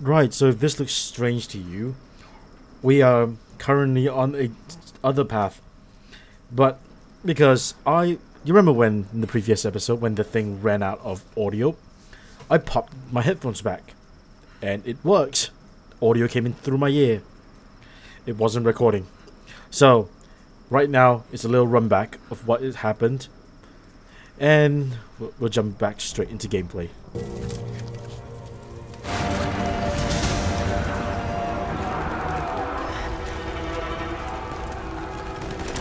Right, so if this looks strange to you, we are currently on a other path. But because I you remember when in the previous episode when the thing ran out of audio, I popped my headphones back and it worked. Audio came in through my ear. It wasn't recording. So, right now it's a little run back of what has happened and we'll, we'll jump back straight into gameplay.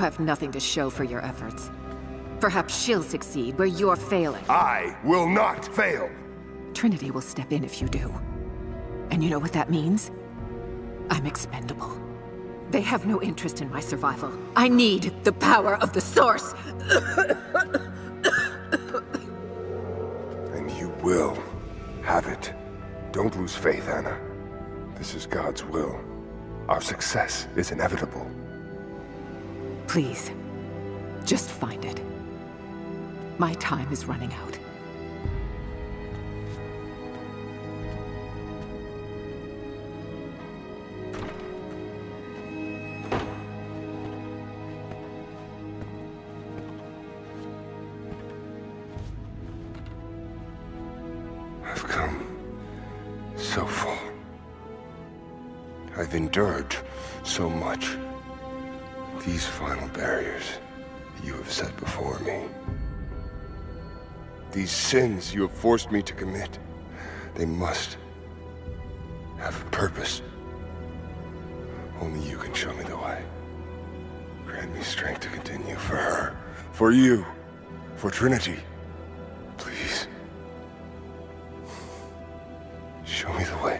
have nothing to show for your efforts. Perhaps she'll succeed where you're failing. I will not fail. Trinity will step in if you do. And you know what that means? I'm expendable. They have no interest in my survival. I need the power of the Source! And you will have it. Don't lose faith, Anna. This is God's will. Our success is inevitable. Please, just find it. My time is running out. Sins you have forced me to commit, they must have a purpose. Only you can show me the way. Grant me strength to continue for her, for you, for Trinity. Please. Show me the way.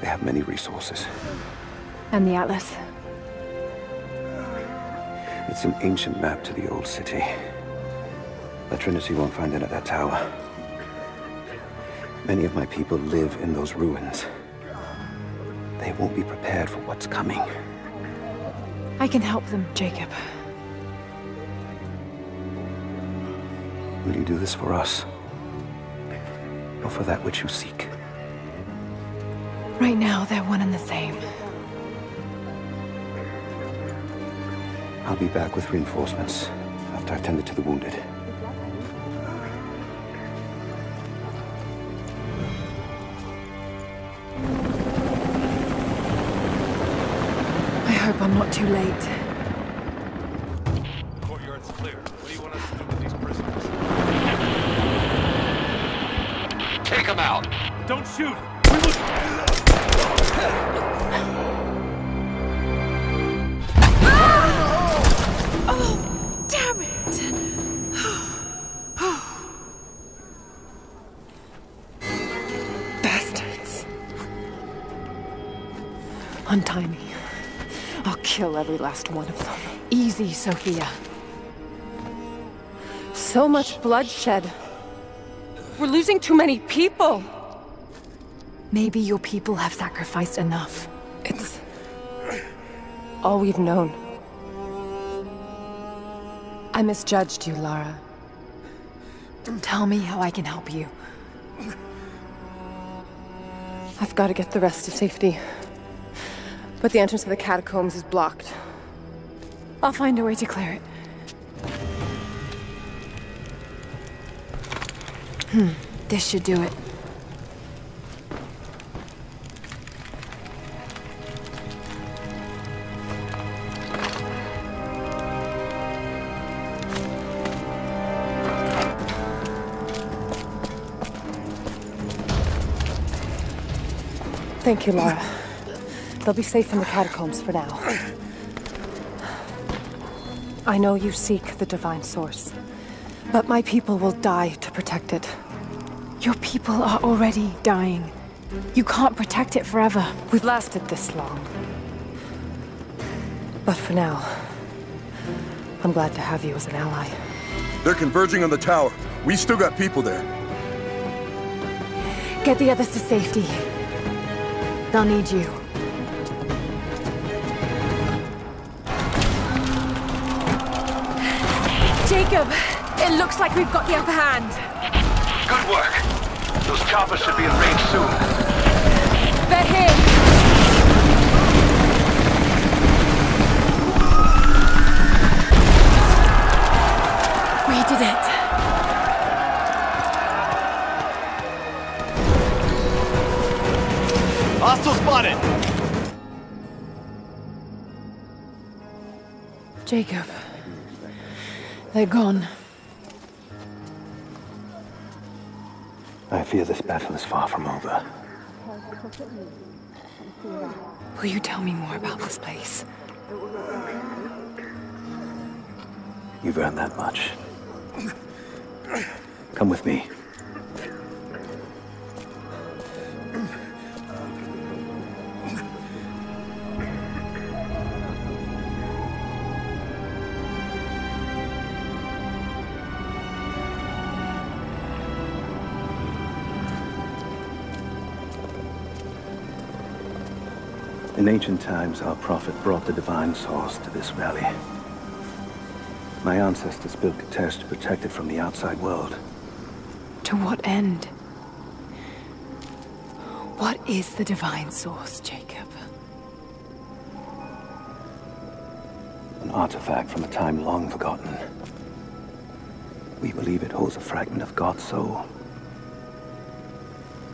They have many resources. And the Atlas. It's an ancient map to the old city. The Trinity won't find it at that tower. Many of my people live in those ruins. They won't be prepared prepared for what's coming. I can help them, Jacob. Will you do this for us? Or for that which you seek? Right now, they're one and the same. I'll be back with reinforcements after I've tended to the wounded. I hope I'm not too late. Courtyard's clear. What do you want us to do with these prisoners? Take him out. Don't shoot! Every last one of them. Easy, Sophia. So much bloodshed. We're losing too many people. Maybe your people have sacrificed enough. It's all we've known. I misjudged you, Lara. Tell me how I can help you. I've got to get the rest to safety. But the entrance to the catacombs is blocked. I'll find a way to clear it. Hmm, this should do it. Thank you, Lara. They'll be safe in the catacombs for now. I know you seek the Divine Source, but my people will die to protect it. Your people are already dying. You can't protect it forever. We've lasted this long. But for now, I'm glad to have you as an ally. They're converging on the tower. We still got people there. Get the others to safety. They'll need you. Jacob, it looks like we've got the upper hand. Good work. Those choppers should be in range soon. They're here. We did it. Hostile spotted! Jacob. They're gone. I fear this battle is far from over. Will you tell me more about this place? You've earned that much. Come with me. In ancient times, our prophet brought the divine source to this valley. My ancestors built Kitezh to protect it from the outside world. To what end? What is the divine source, Jacob? An artifact from a time long forgotten. We believe it holds a fragment of God's soul.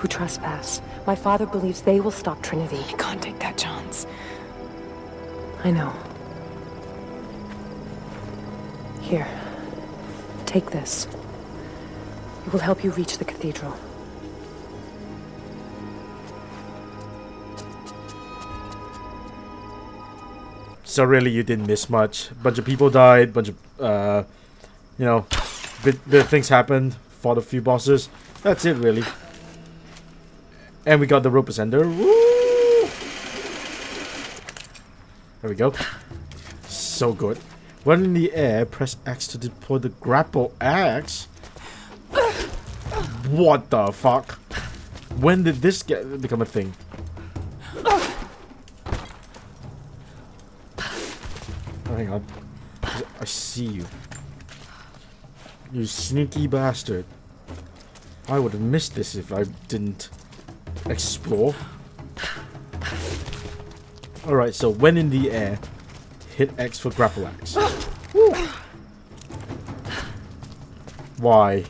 who trespass. My father believes they will stop Trinity. I can't take that chance. I know. Here. Take this. It will help you reach the cathedral. So really, you didn't miss much. Bunch of people died. Bunch of, uh, you know, bit, bit of things happened. Fought a few bosses. That's it, really. And we got the rope ascender. There we go. So good. When in the air, press X to deploy the grapple axe. What the fuck? When did this get become a thing? Oh, hang on. I see you. You sneaky bastard. I would have missed this if I didn't explore. Alright, so when in the air, hit X for grapple axe. Why?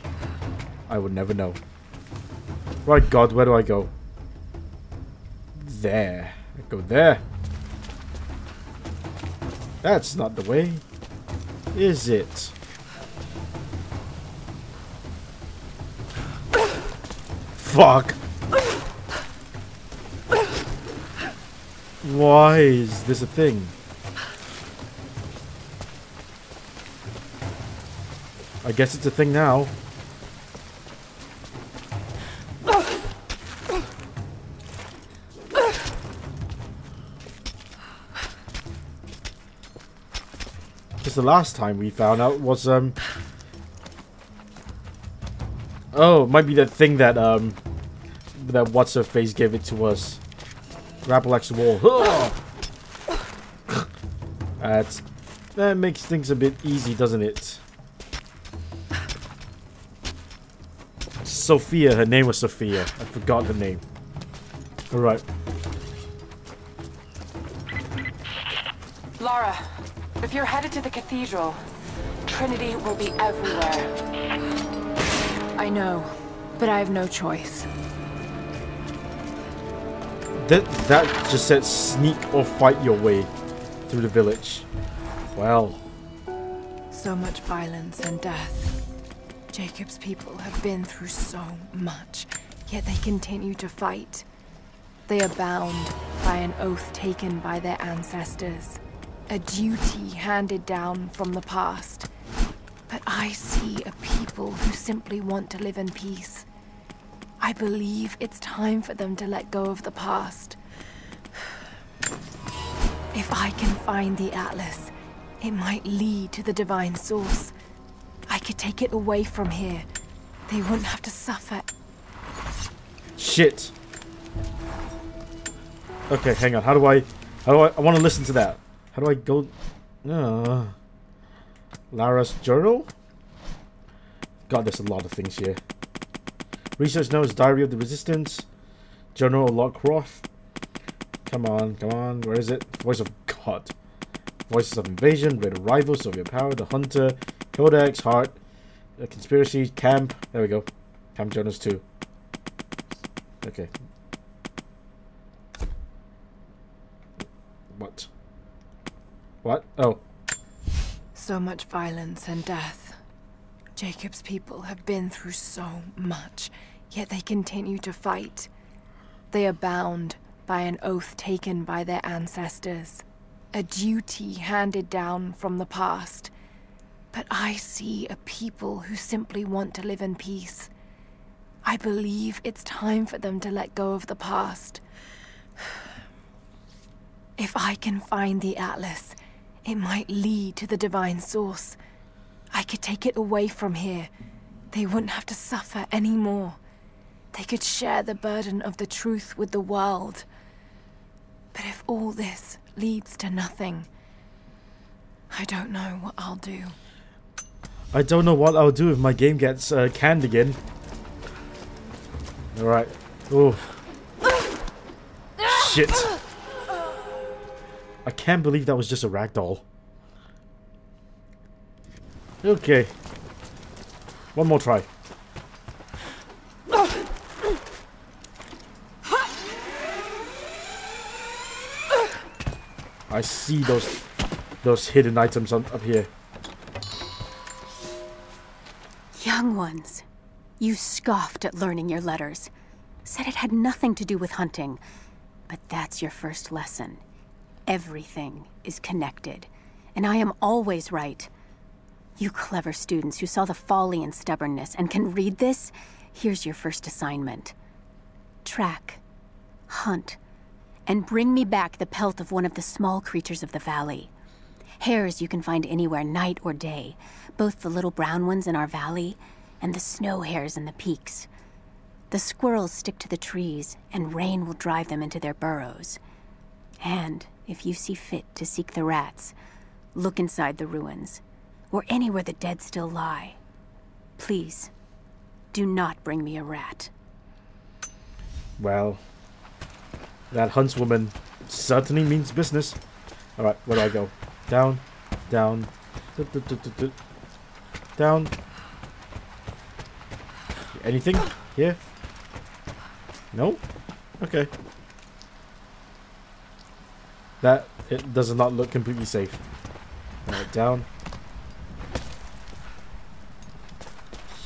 I would never know. Right, God, where do I go? There. I go there. That's not the way. Is it? Fuck. Why is this a thing? I guess it's a thing now. Because the last time we found out was, um... Oh, it might be that thing that, um... That What's-Her-Face gave it to us. Grapple axe wall. That's... That makes things a bit easy, doesn't it? Sophia, her name was Sophia. I forgot the name. Alright. Lara, if you're headed to the cathedral, Trinity will be everywhere. I know, but I have no choice. That, that just said sneak or fight your way through the village. Well. So much violence and death. Jacob's people have been through so much, yet they continue to fight. They are bound by an oath taken by their ancestors, a duty handed down from the past. But I see a people who simply want to live in peace. I believe it's time for them to let go of the past. If I can find the Atlas, it might lead to the Divine Source. I could take it away from here. They wouldn't have to suffer. Shit. Okay, hang on. How do I... How do I... I want to listen to that. How do I go... Uh, Lara's journal? God, there's a lot of things here. Research notes, Diary of the Resistance, General Lockroth. Come on, come on, where is it? Voice of God. Voices of Invasion, Red Arrival, Soviet Power, The Hunter, Codex, Heart, a Conspiracy, Camp. There we go. Camp Jonas 2. Okay. What? What? Oh. So much violence and death. Jacob's people have been through so much, yet they continue to fight. They are bound by an oath taken by their ancestors, a duty handed down from the past. But I see a people who simply want to live in peace. I believe it's time for them to let go of the past. If I can find the Atlas, it might lead to the Divine Source. I could take it away from here. They wouldn't have to suffer anymore. They could share the burden of the truth with the world. But if all this leads to nothing, I don't know what I'll do. I don't know what I'll do if my game gets uh, canned again. Alright. Oh. Shit. I can't believe that was just a ragdoll. Okay. One more try. I see those those hidden items on, up here. Young ones, you scoffed at learning your letters. Said it had nothing to do with hunting. But that's your first lesson. Everything is connected. And I am always right. You clever students who saw the folly and stubbornness and can read this, here's your first assignment. Track, hunt, and bring me back the pelt of one of the small creatures of the valley. Hares you can find anywhere, night or day, both the little brown ones in our valley and the snow hares in the peaks. The squirrels stick to the trees, and rain will drive them into their burrows. And if you see fit to seek the rats, look inside the ruins, or anywhere the dead still lie. Please, do not bring me a rat. Well, that huntswoman certainly means business. Alright, where do I go? Down, down, down. Anything here? No? Okay. That, it does not look completely safe. Down.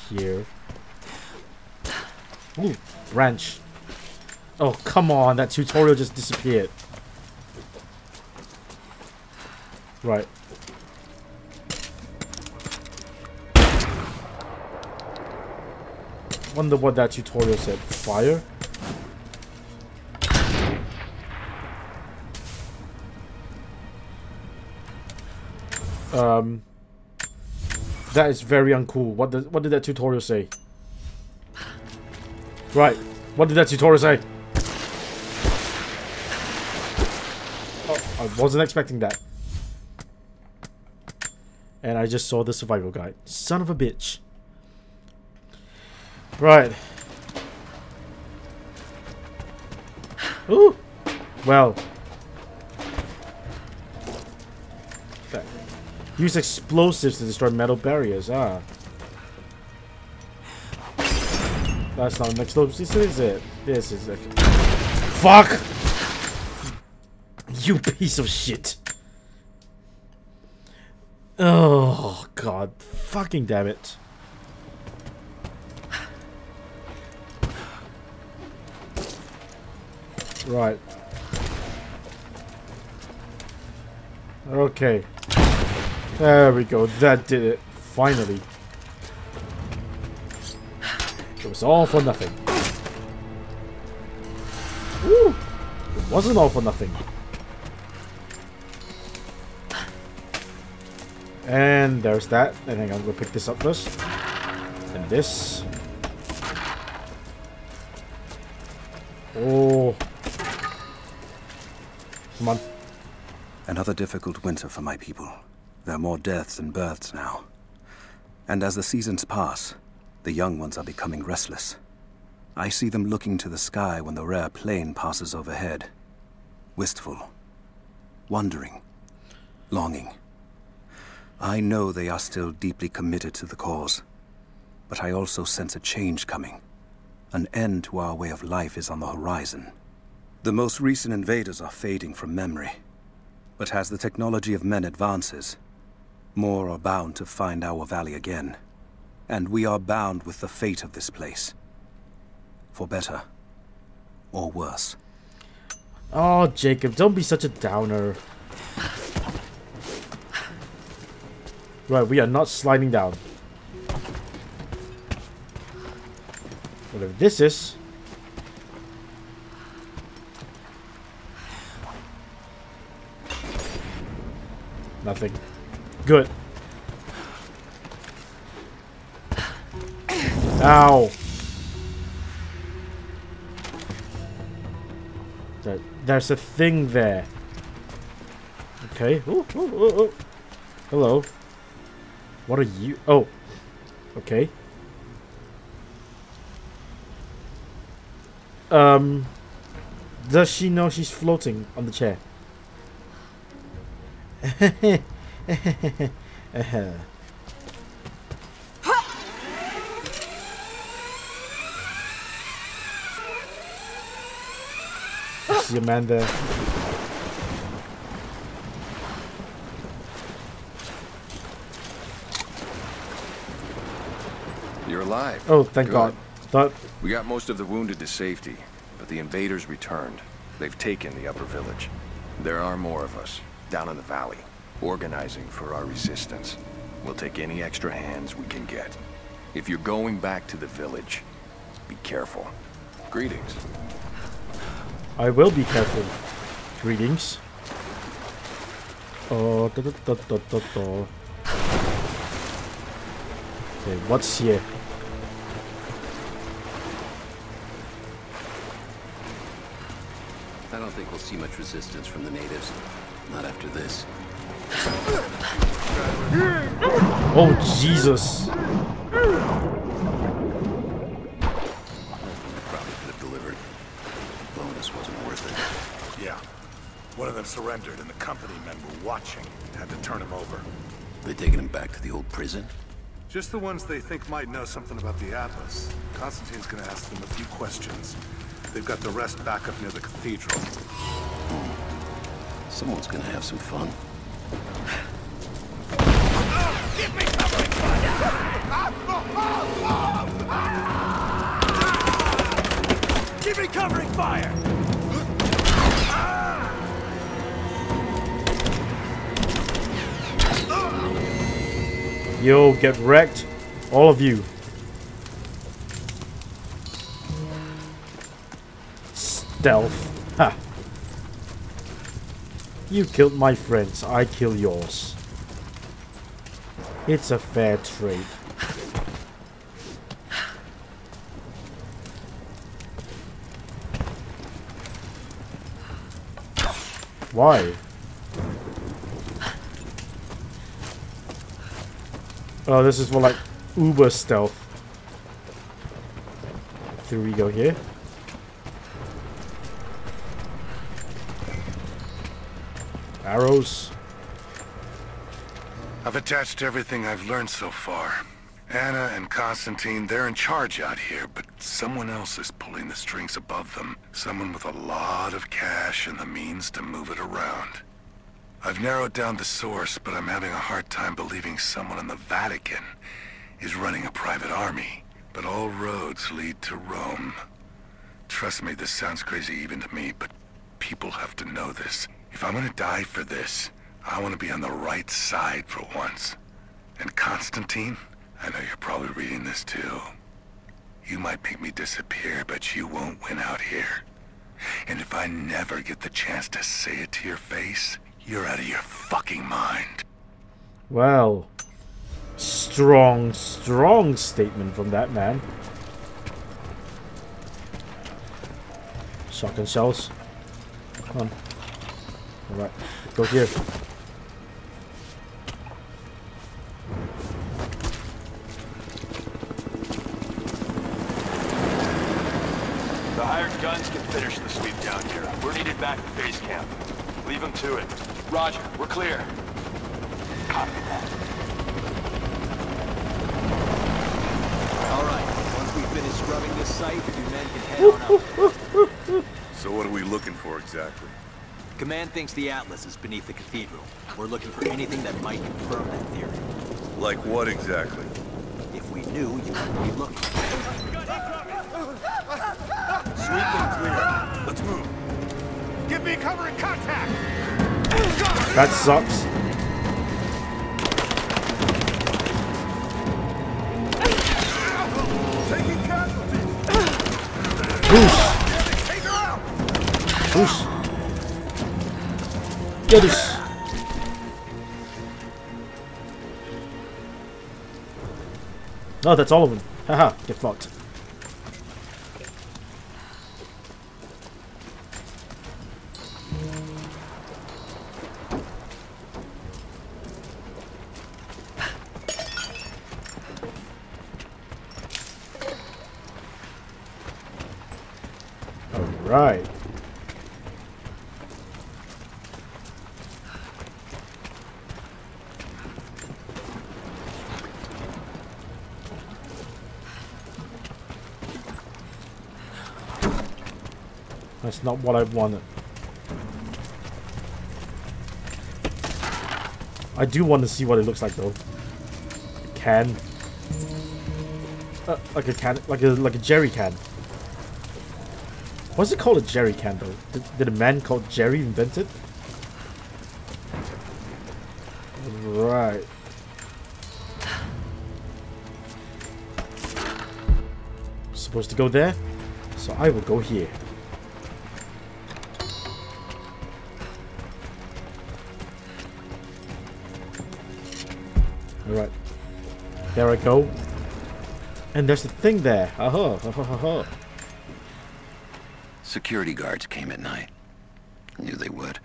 Here. Ooh, branch. Oh, come on. That tutorial just disappeared. Right. Wonder what that tutorial said. Fire? Um... That is very uncool. What did, what did that tutorial say? Right. What did that tutorial say? I wasn't expecting that. And I just saw the survival guide. Son of a bitch. Right. Ooh. Well. Use explosives to destroy metal barriers. Ah. That's not an explosive, is it? This is. Fuck! You piece of shit. Oh, God. Fucking damn it. Right. Okay. There we go. That did it. Finally. It was all for nothing. Woo! It wasn't all for nothing. And there's that. I think I'm gonna pick this up first. And this. Oh. Come on. Another difficult winter for my people. There are more deaths than births now. And as the seasons pass, the young ones are becoming restless. I see them looking to the sky when the rare plane passes overhead. Wistful. Wondering. Longing. I know they are still deeply committed to the cause. But I also sense a change coming. An end to our way of life is on the horizon. The most recent invaders are fading from memory. But as the technology of men advances, more are bound to find our valley again. And we are bound with the fate of this place. For better. Or worse. Oh, Jacob, don't be such a downer. Right, we are not sliding down. Whatever this is. Nothing. Good. Ow. That There's a thing there. Okay. Ooh, ooh, ooh. Hello. What are you? Oh. Okay. Um. Does she know she's floating on the chair? See a man there. Alive. Oh, thank Good. God. Thought We got most of the wounded to safety, but the invaders returned. They've taken the upper village. There are more of us, down in the valley, organizing for our resistance. We'll take any extra hands we can get. If you're going back to the village, be careful. Greetings. I will be careful. Greetings. Oh, da, da, da, da, da, da. Okay, what's here? I don't think we'll see much resistance from the natives. Not after this. Oh, Jesus. Probably could have delivered. Bonus wasn't worth it. Yeah. One of them surrendered and the company men were watching. Had to turn him over. They taking him back to the old prison? Just the ones they think might know something about the Atlas. Constantine's gonna ask them a few questions. They've got the rest back up near the cathedral. Someone's gonna have some fun. Keep me covering fire! Yo, get wrecked. All of you. Stealth. Ha. You killed my friends, I kill yours. It's a fair trade. Why? Oh, this is for like uber stealth. Here we go here. Arrows. I've attached everything I've learned so far. Anna and Constantine, they're in charge out here, but someone else is pulling the strings above them. Someone with a lot of cash and the means to move it around. I've narrowed down the source, but I'm having a hard time believing someone in the Vatican is running a private army. But all roads lead to Rome. Trust me, this sounds crazy even to me, but people have to know this. If I'm gonna die for this, I want to be on the right side for once. And Constantine, I know you're probably reading this too. You might make me disappear, but you won't win out here. And if I never get the chance to say it to your face, you're out of your fucking mind. Well, strong, strong statement from that man. Shotgun shells. Come on. Alright, go here. The hired guns can finish the sweep down here. We're needed back at base camp. Leave them to it. Roger, we're clear. Copy that. All right, once we finish scrubbing this site, you men can head on up. So what are we looking for exactly? Command thinks the Atlas is beneath the cathedral. We're looking for anything that might confirm that theory. Like what exactly? If we knew, you wouldn't be looking. Sweep and clear. Let's move. Give me cover and contact! That sucks. Taking casualties! Boosh! Get this! Oh, that's all of them. Haha, get fucked. Not what I wanted. I do want to see what it looks like though. A can. Uh, like a can, like a like a jerry can. What's it called a jerry can though? Did, did a man called Jerry invent it? Right. Supposed to go there, so I will go here. There I go. And there's the thing there. Aha, ha ha ha ha. Security guards came at night. I knew they would.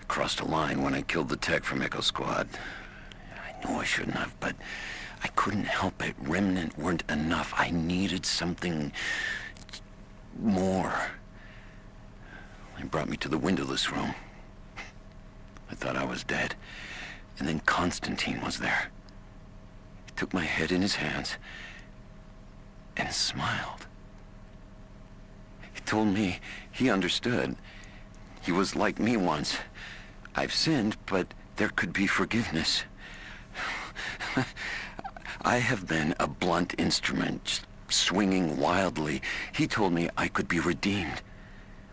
I crossed a line when I killed the tech from Echo Squad. I knew I shouldn't have, but I couldn't help it. Remnant weren't enough. I needed something more. They brought me to the windowless room. I thought I was dead. And then Constantine was there. Took my head in his hands and smiled. He told me he understood. He was like me once. I've sinned, but there could be forgiveness. I have been a blunt instrument, swinging wildly. He told me I could be redeemed.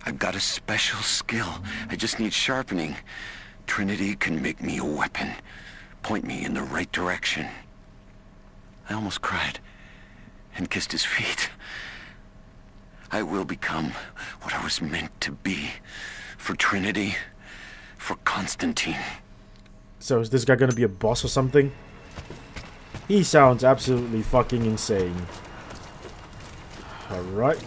I've got a special skill. I just need sharpening. Trinity can make me a weapon, point me in the right direction. I almost cried and kissed his feet. I will become what I was meant to be for Trinity, for Constantine. So is this guy gonna be a boss or something? He sounds absolutely fucking insane. Alright.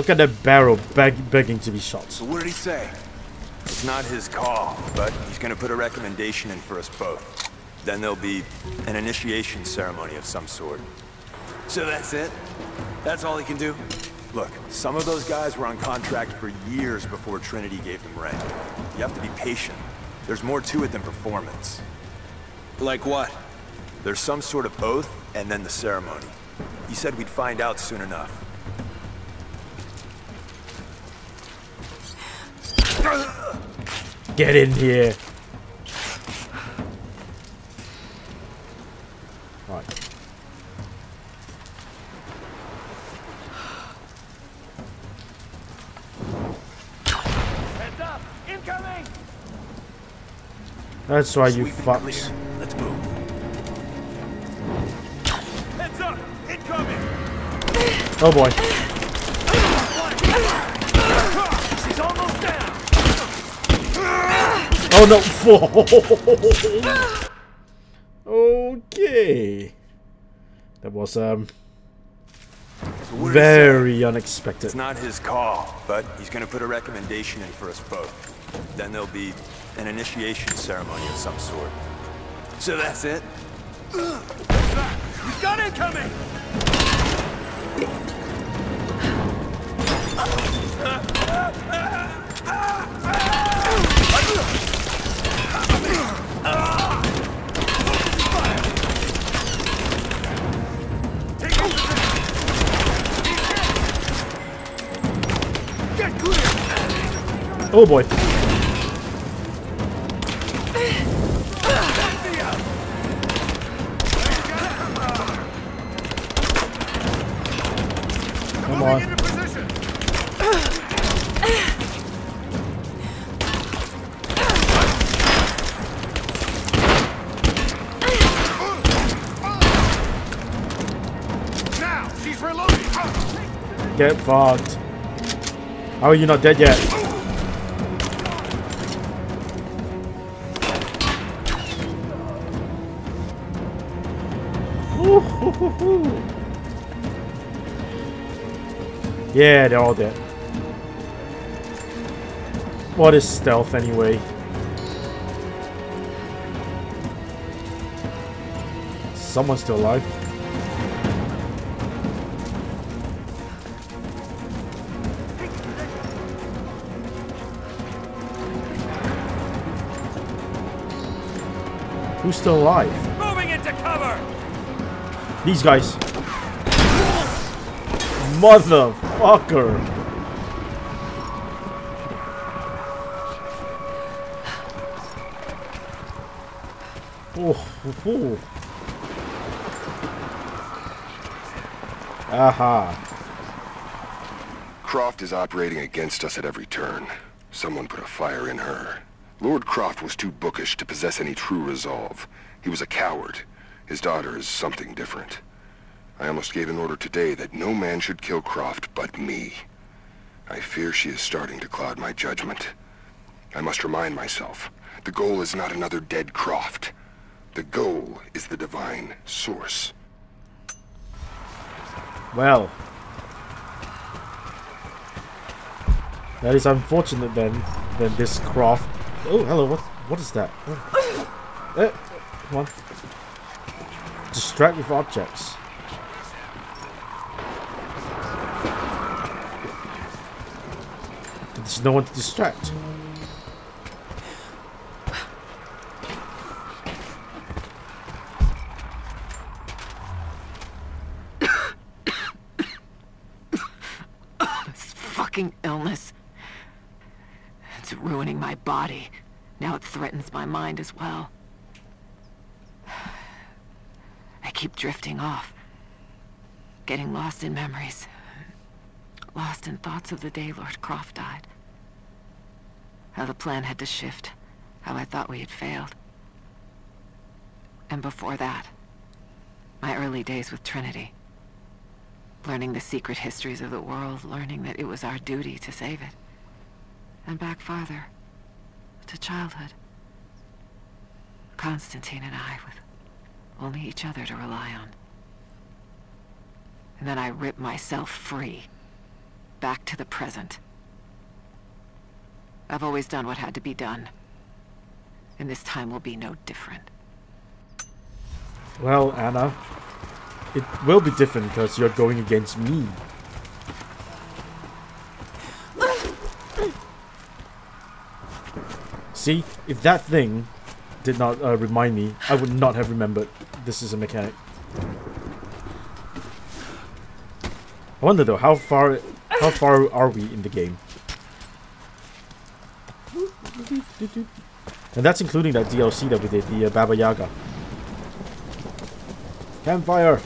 Look at that barrel beg begging to be shot. So what did he say? It's not his call, but he's gonna put a recommendation in for us both. Then there'll be an initiation ceremony of some sort. So that's it? That's all he can do? Look, some of those guys were on contract for years before Trinity gave them rank. You have to be patient. There's more to it than performance. Like what? There's some sort of oath, and then the ceremony. He said we'd find out soon enough. Get in here. Right. Heads up! Incoming! That's why you fucks. Let's move. Heads up! Incoming! Oh boy. She's almost down! Oh no! okay. That was um what did he very unexpected. It's not his call, but he's gonna put a recommendation in for us both. Then there'll be an initiation ceremony of some sort. So that's it? What's that? You've got it coming! Oh boy. Get fucked. How are you not dead yet? Yeah, they're all dead. What is stealth anyway? Someone's still alive. Who's still alive? Moving into cover! These guys. Motherfucker. Oh, oh, oh. Aha. Croft is operating against us at every turn. Someone put a fire in her. Lord Croft was too bookish to possess any true resolve. He was a coward. His daughter is something different. I almost gave an order today that no man should kill Croft but me. I fear she is starting to cloud my judgment. I must remind myself, the goal is not another dead Croft. The goal is the divine source. Well. That is unfortunate then, then this Croft... Oh, hello, what, what is that? Oh. Eh, come on. Distract with objects. There's no one to distract. this fucking illness. It's ruining my body. Now it threatens my mind as well. I keep drifting off. Getting lost in memories. Lost in thoughts of the day Lord Croft died. How the plan had to shift. How I thought we had failed. And before that, my early days with Trinity. Learning the secret histories of the world, learning that it was our duty to save it. And back farther, to childhood. Konstantin and I, with only each other to rely on. And then I rip myself free, back to the present. I've always done what had to be done. And this time will be no different. Well, Ana, it will be different because you're going against me. See, if that thing did not uh, remind me, I would not have remembered this is a mechanic. I wonder though, how far how far are we in the game? And that's including that DLC that we did, the uh, Baba Yaga. Campfire!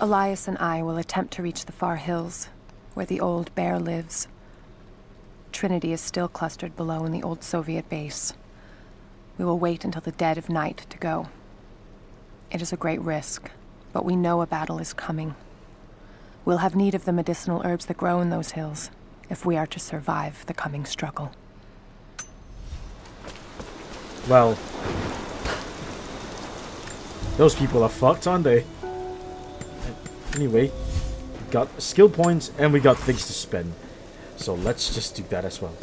Elias and I will attempt to reach the far hills, where the old bear lives. Trinity is still clustered below in the old Soviet base. We will wait until the dead of night to go. It is a great risk, but we know a battle is coming. We'll have need of the medicinal herbs that grow in those hills, if we are to survive the coming struggle. Well, those people are fucked, aren't they? Anyway, got skill points and we got things to spend. So let's just do that as well.